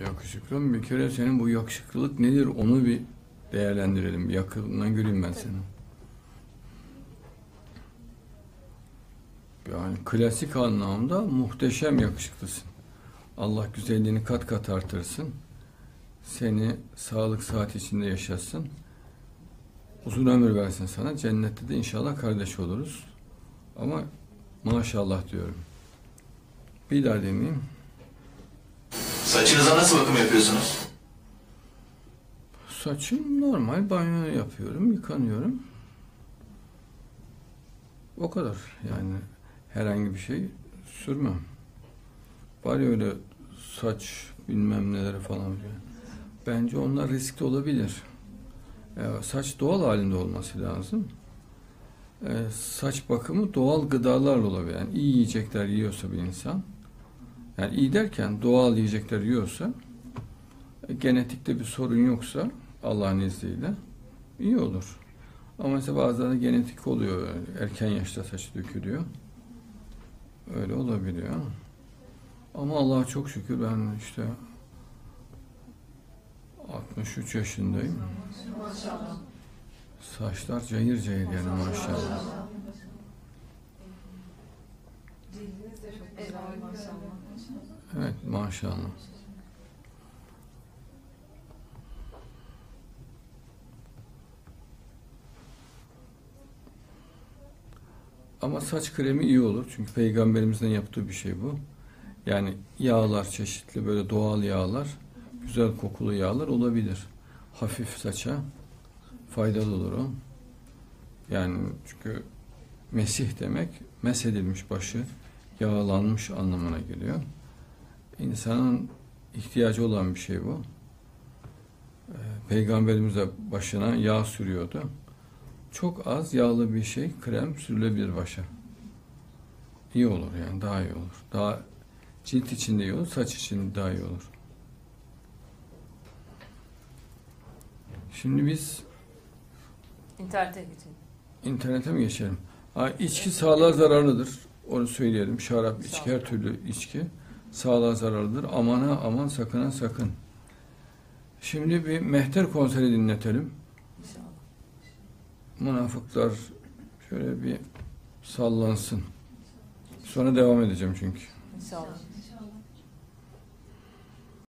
Yakışıklı mı? Bir kere senin bu yakışıklılık nedir onu bir değerlendirelim. Yakından göreyim ben seni. Yani klasik anlamda muhteşem yakışıklısın. Allah güzelliğini kat kat artırsın. Seni sağlık saat içinde yaşasın. Uzun ömür versin sana. Cennette de inşallah kardeş oluruz. Ama maşallah diyorum. Bir daha deneyeyim. Saçınıza nasıl bakım yapıyorsunuz? Saçım normal banyo yapıyorum, yıkanıyorum. O kadar yani herhangi bir şey sürmem. Var ya öyle saç bilmem neleri falan filan. Bence onlar riskli olabilir. Ee, saç doğal halinde olması lazım. Ee, saç bakımı doğal gıdalarla olabilir. Yani iyi yiyecekler yiyorsa bir insan. Yani iyi derken doğal yiyecekler yiyorsa e, genetikte bir sorun yoksa Allah'ın izniyle iyi olur. Ama mesela bazılarında genetik oluyor. Erken yaşta saç dökülüyor. Öyle olabiliyor. Ama Allah'a çok şükür ben işte 63 yaşındayım. Saçlar cayır cayır yani maşallah. Evet maşallah. Ama saç kremi iyi olur. Çünkü peygamberimizin yaptığı bir şey bu. Yani yağlar çeşitli böyle doğal yağlar, güzel kokulu yağlar olabilir. Hafif saça faydalı olur o. Yani çünkü mesih demek mesedilmiş başı, yağlanmış anlamına geliyor. İnsanın ihtiyacı olan bir şey bu. Ee, Peygamberimiz de başına yağ sürüyordu. Çok az yağlı bir şey, krem sürülebilir başa. İyi olur yani, daha iyi olur. Daha cilt için de iyi olur, saç için de daha iyi olur. Şimdi biz İnternete geçelim. internete mi geçelim? Ha, içki sağlığa zararlıdır. Onu söyleyelim. Şarap, içki, her türlü içki sağlığa zararlıdır. Amana aman, sakına sakın. Şimdi bir mehter konseri dinletelim. İnşallah. Münafıklar şöyle bir sallansın. Sonra devam edeceğim çünkü. İnşallah.